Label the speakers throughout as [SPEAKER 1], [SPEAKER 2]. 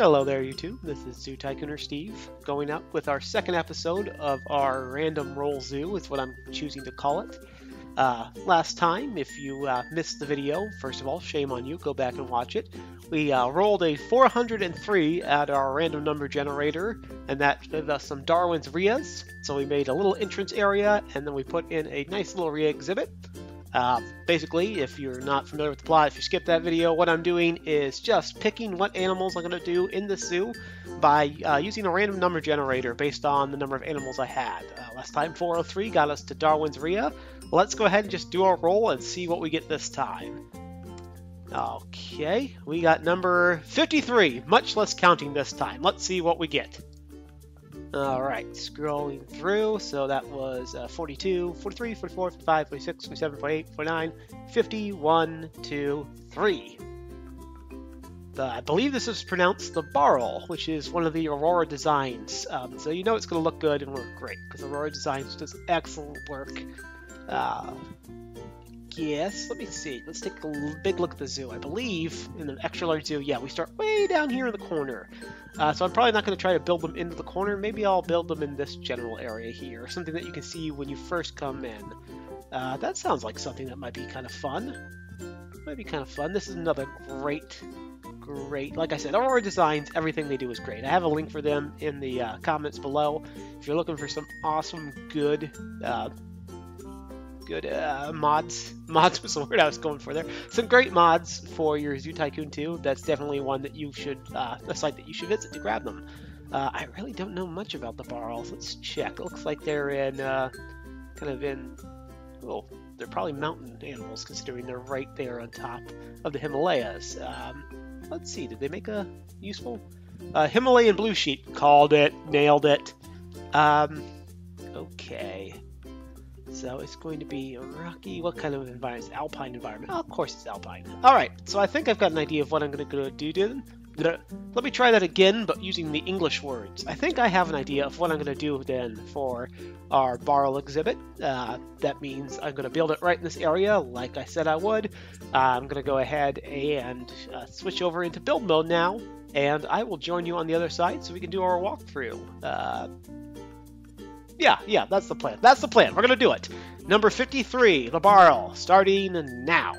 [SPEAKER 1] Hello there, YouTube. This is Zoo Tycooner Steve, going up with our second episode of our Random Roll Zoo, is what I'm choosing to call it. Uh, last time, if you uh, missed the video, first of all, shame on you, go back and watch it. We uh, rolled a 403 at our random number generator, and that gave us some Darwin's Rheas. So we made a little entrance area, and then we put in a nice little Rhea exhibit. Uh, basically, if you're not familiar with the plot, if you skip that video, what I'm doing is just picking what animals I'm going to do in the zoo by uh, using a random number generator based on the number of animals I had. Uh, last time 403 got us to Darwin's Rhea. Let's go ahead and just do our roll and see what we get this time. Okay, we got number 53, much less counting this time. Let's see what we get. All right, scrolling through. So that was uh, 42, 43, 44, 45, 46, 47, 48, 49, 50, 1, 2, 3. The, I believe this is pronounced the Barl, which is one of the Aurora designs. Um, so you know it's going to look good and work great because Aurora Designs does excellent work. Uh, yes, let me see. Let's take a big look at the zoo. I believe in the extra large zoo, yeah, we start way down here in the corner. Uh, so I'm probably not going to try to build them into the corner. Maybe I'll build them in this general area here, something that you can see when you first come in. Uh, that sounds like something that might be kind of fun. Might be kind of fun. This is another great, great. Like I said, Aurora Designs, everything they do is great. I have a link for them in the uh, comments below. If you're looking for some awesome, good uh, good uh, mods. Mods was the word I was going for there. Some great mods for your Zoo Tycoon 2. That's definitely one that you should, uh, a site that you should visit to grab them. Uh, I really don't know much about the Barls. Let's check. Looks like they're in, uh, kind of in, well, they're probably mountain animals considering they're right there on top of the Himalayas. Um, let's see, did they make a useful? Uh, Himalayan blue sheep called it, nailed it. Um, okay. So it's going to be rocky, what kind of environment? Alpine environment. Oh, of course it's alpine. All right, so I think I've got an idea of what I'm going to do to. Let me try that again, but using the English words. I think I have an idea of what I'm going to do then for our Barl exhibit. Uh, that means I'm going to build it right in this area, like I said I would. Uh, I'm going to go ahead and uh, switch over into build mode now, and I will join you on the other side so we can do our walkthrough. Yeah, yeah, that's the plan. That's the plan. We're going to do it. Number 53, the barrel, starting now.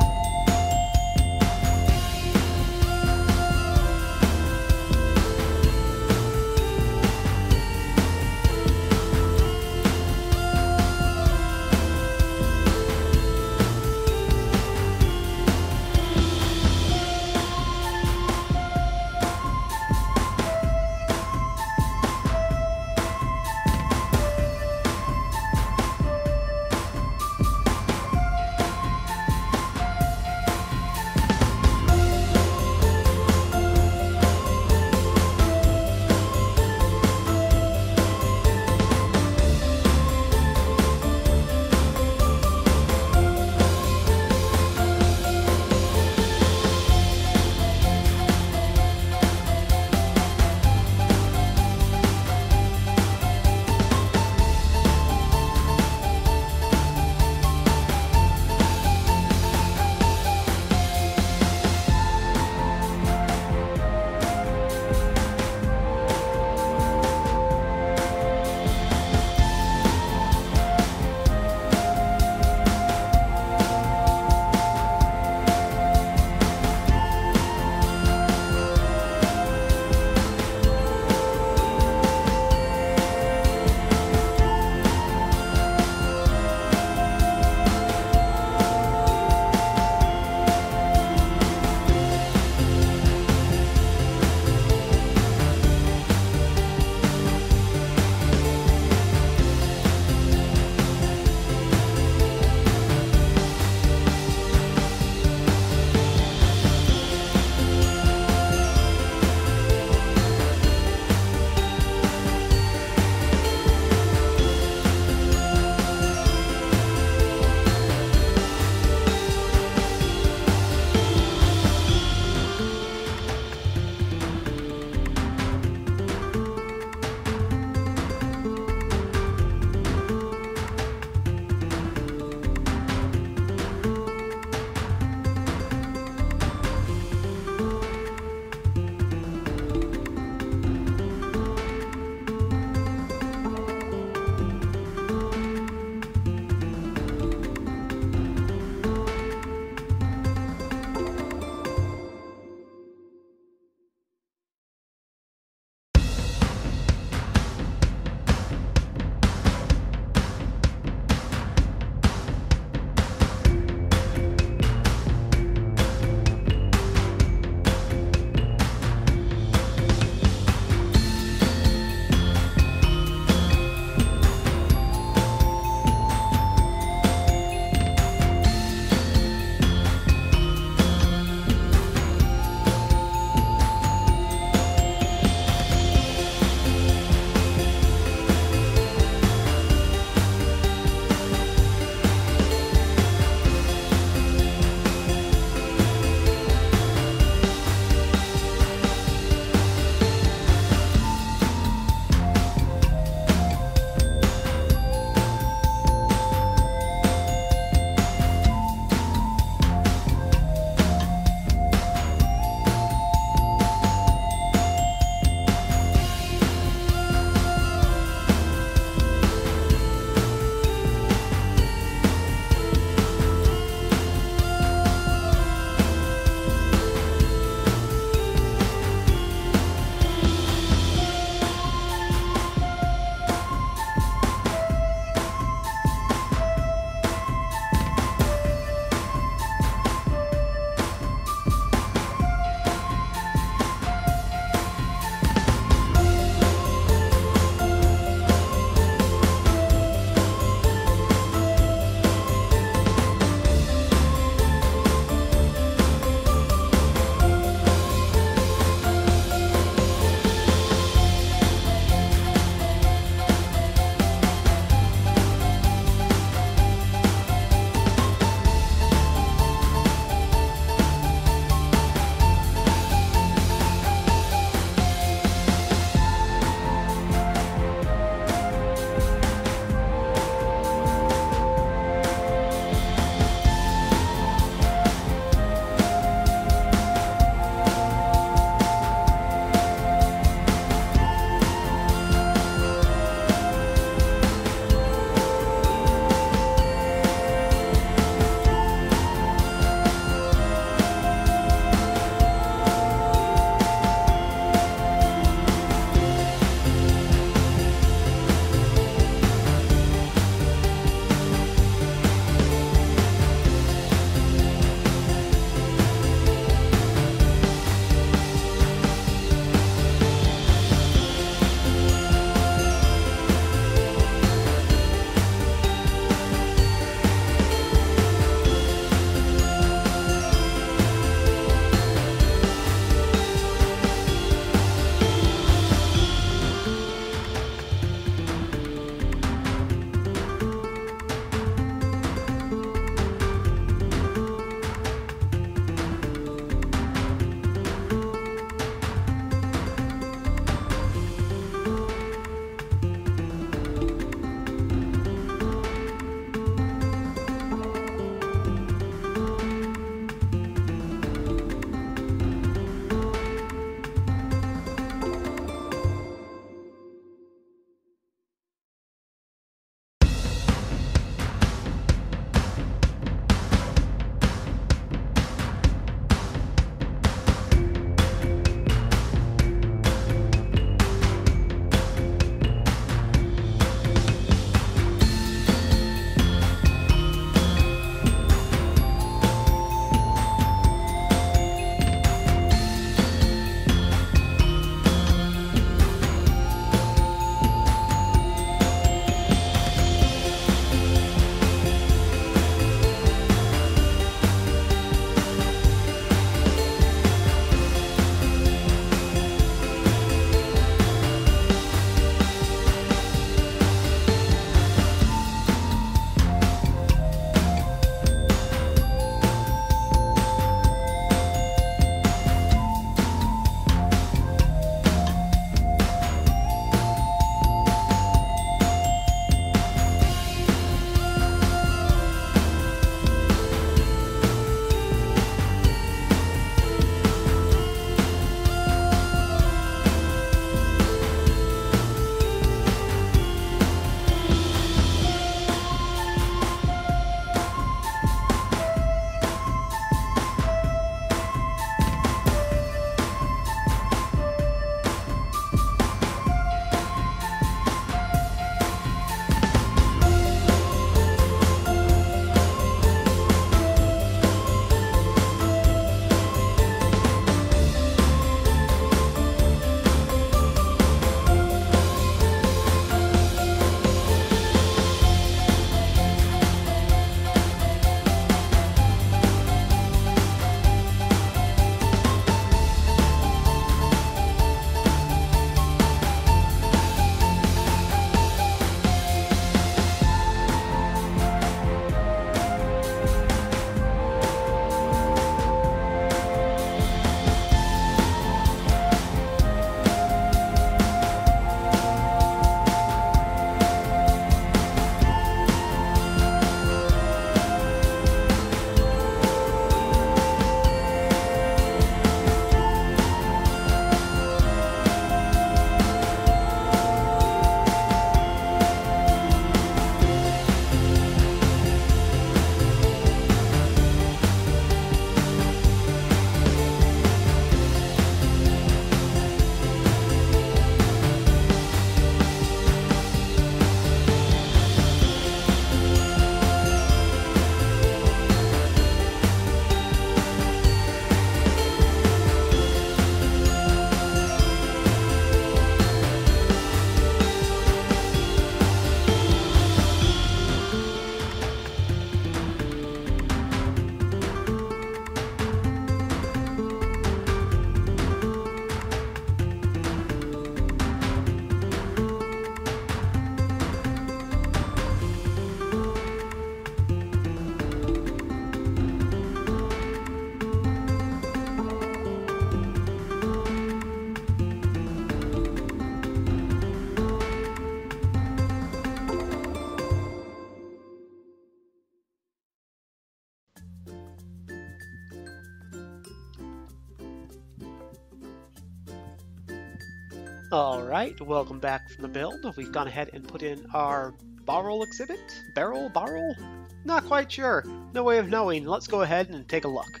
[SPEAKER 1] Alright, welcome back from the build. We've gone ahead and put in our barrel exhibit. Barrel? Barrel? Not quite sure. No way of knowing. Let's go ahead and take a look.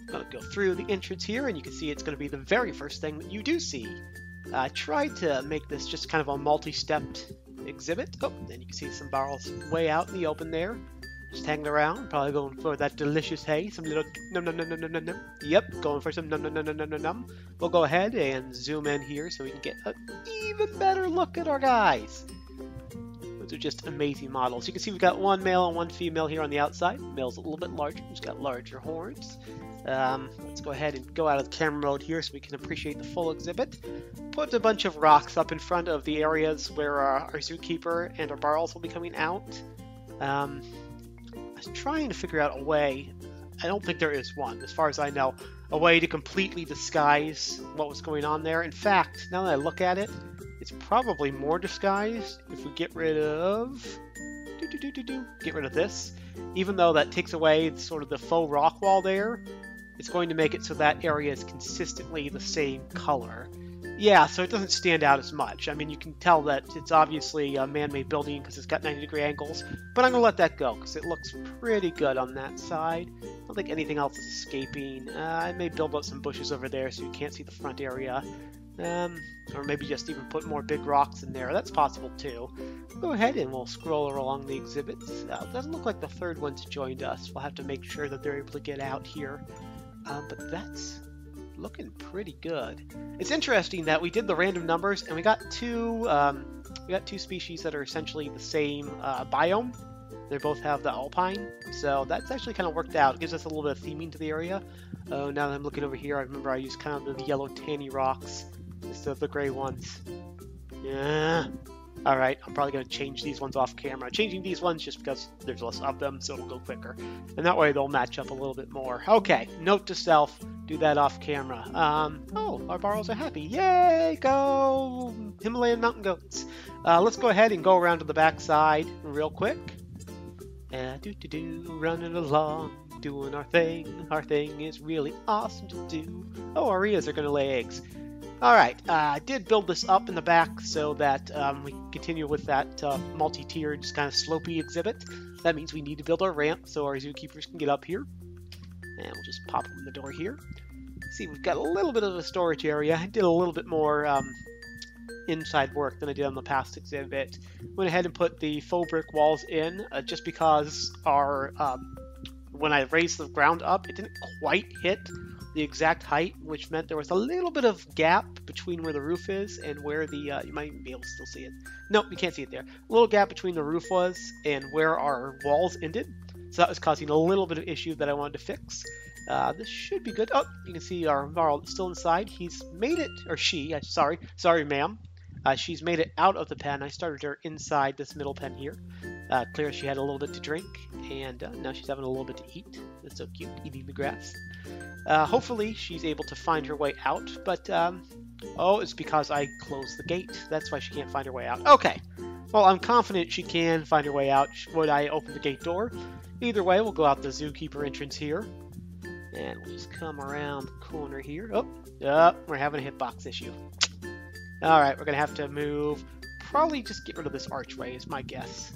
[SPEAKER 1] I'm going to go through the entrance here, and you can see it's going to be the very first thing that you do see. I tried to make this just kind of a multi-stepped exhibit. Oh, then you can see some barrels way out in the open there. Just hanging around, probably going for that delicious hay. Some little num num num num num num num. Yep, going for some num num num num num num num. We'll go ahead and zoom in here so we can get an even better look at our guys. Those are just amazing models. You can see we've got one male and one female here on the outside. Male's a little bit larger. He's got larger horns. Um, let's go ahead and go out of the camera mode here so we can appreciate the full exhibit. Put a bunch of rocks up in front of the areas where uh, our zookeeper and our barrels will be coming out. Um, trying to figure out a way. I don't think there is one, as far as I know, a way to completely disguise what was going on there. In fact, now that I look at it, it's probably more disguised if we get rid of do, do, do, do, get rid of this. Even though that takes away sort of the faux rock wall there, it's going to make it so that area is consistently the same color. Yeah, so it doesn't stand out as much. I mean, you can tell that it's obviously a man-made building because it's got 90 degree angles, but I'm going to let that go because it looks pretty good on that side. I don't think anything else is escaping. Uh, I may build up some bushes over there so you can't see the front area. Um, or maybe just even put more big rocks in there. That's possible too. Go ahead and we'll scroll along the exhibits. Uh, doesn't look like the third one's joined us. We'll have to make sure that they're able to get out here. Um, but that's looking pretty good. It's interesting that we did the random numbers and we got two um, we got two species that are essentially the same uh, biome. They both have the alpine, so that's actually kind of worked out. It gives us a little bit of theming to the area. Oh, now that I'm looking over here, I remember I used kind of the yellow tanny rocks instead of the gray ones. Yeah, Alright, I'm probably going to change these ones off camera. Changing these ones just because there's less of them, so it'll go quicker. And that way they'll match up a little bit more. Okay, note to self, do that off camera. Um, oh, our barrels are happy. Yay, go Himalayan mountain goats. Uh, let's go ahead and go around to the back side real quick. Uh, do do do, running along, doing our thing. Our thing is really awesome to do. Oh, our Rheas are going to lay eggs. Alright, uh, I did build this up in the back so that um, we continue with that uh, multi-tiered, just kind of slopey exhibit. That means we need to build our ramp so our zookeepers can get up here. And we'll just pop open the door here. See, we've got a little bit of a storage area. I did a little bit more um, inside work than I did on the past exhibit. Went ahead and put the faux brick walls in uh, just because our um, when I raised the ground up, it didn't quite hit the exact height, which meant there was a little bit of gap between where the roof is and where the, uh, you might be able to still see it. Nope, you can't see it there. A little gap between the roof was and where our walls ended. So that was causing a little bit of issue that I wanted to fix. Uh, this should be good. Oh, you can see our Varl still inside. He's made it, or she, sorry, sorry ma'am. Uh, she's made it out of the pen. I started her inside this middle pen here. Uh, clear she had a little bit to drink, and uh, now she's having a little bit to eat. That's so cute, eating the grass. Uh, hopefully she's able to find her way out, but, um, oh, it's because I closed the gate. That's why she can't find her way out. Okay. Well, I'm confident she can find her way out would I open the gate door. Either way, we'll go out the zookeeper entrance here. And we'll just come around the corner here. Oh, oh we're having a hitbox issue. Alright, we're going to have to move. Probably just get rid of this archway is my guess.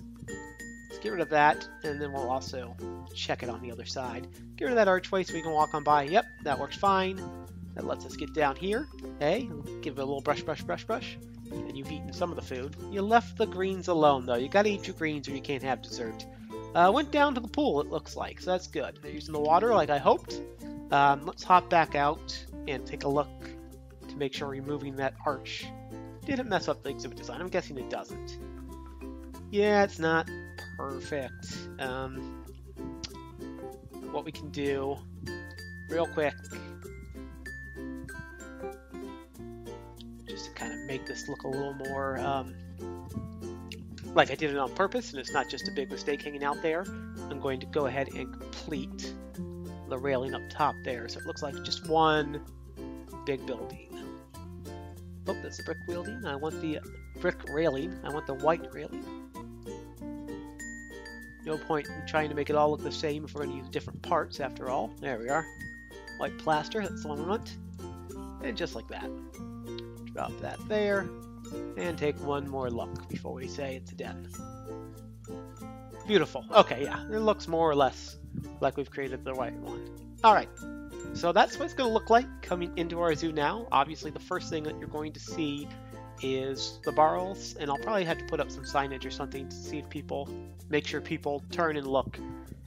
[SPEAKER 1] Let's get rid of that, and then we'll also check it on the other side. Get rid of that archway so we can walk on by. Yep, that works fine. That lets us get down here. Hey, give it a little brush, brush, brush, brush. And you've eaten some of the food. You left the greens alone, though. You gotta eat your greens or you can't have dessert. Uh, went down to the pool, it looks like, so that's good. They're using the water like I hoped. Um, let's hop back out and take a look to make sure removing that arch didn't mess up the exhibit design. I'm guessing it doesn't. Yeah, it's not perfect. Um, what we can do real quick just to kind of make this look a little more um, like I did it on purpose and it's not just a big mistake hanging out there. I'm going to go ahead and complete the railing up top there so it looks like just one big building. Oh, that's the brick wielding. I want the brick railing. I want the white railing. No point in trying to make it all look the same if we're going to use different parts after all. There we are. White plaster, that's the one we want. And just like that. Drop that there. And take one more look before we say it's done. Beautiful. Okay, yeah, it looks more or less like we've created the right one. All right, so that's what it's going to look like coming into our zoo now. Obviously, the first thing that you're going to see is the barrels, and I'll probably have to put up some signage or something to see if people, make sure people turn and look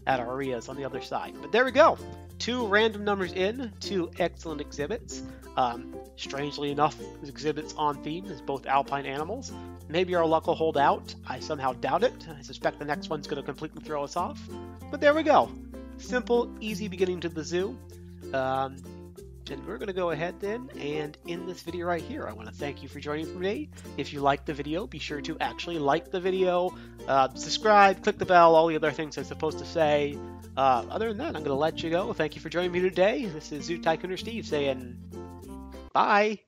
[SPEAKER 1] at our areas on the other side. But there we go. Two random numbers in, two excellent exhibits. Um, strangely enough, exhibits on theme as both alpine animals. Maybe our luck will hold out. I somehow doubt it. I suspect the next one's going to completely throw us off. But there we go. Simple, easy beginning to the zoo. Um, and we're going to go ahead then and end this video right here. I want to thank you for joining me. If you liked the video, be sure to actually like the video, uh, subscribe, click the bell, all the other things I'm supposed to say. Uh, other than that, I'm going to let you go. Thank you for joining me today. This is Zoo Tycooner Steve saying bye.